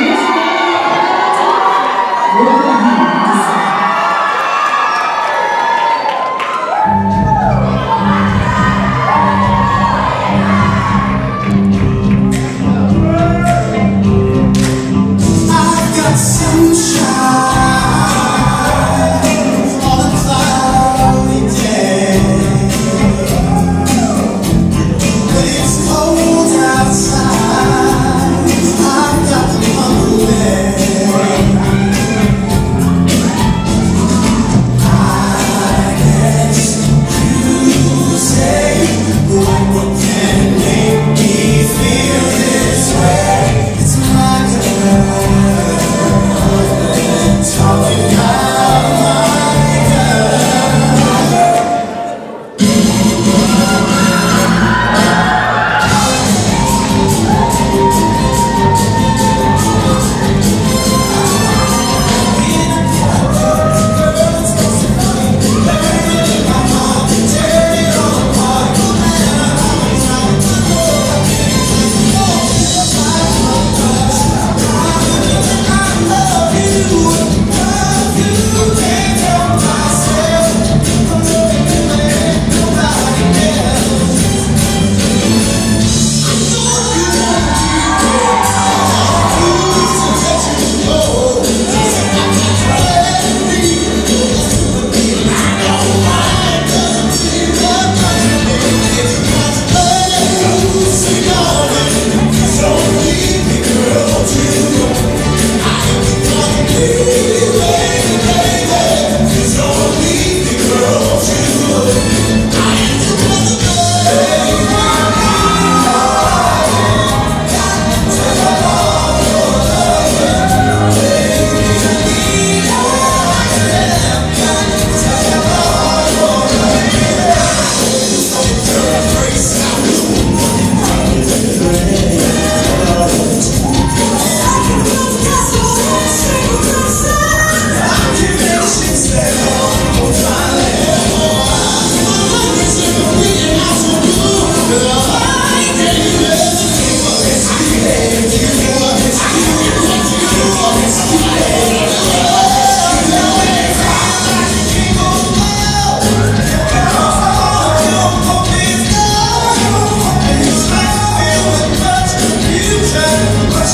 Man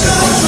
Show.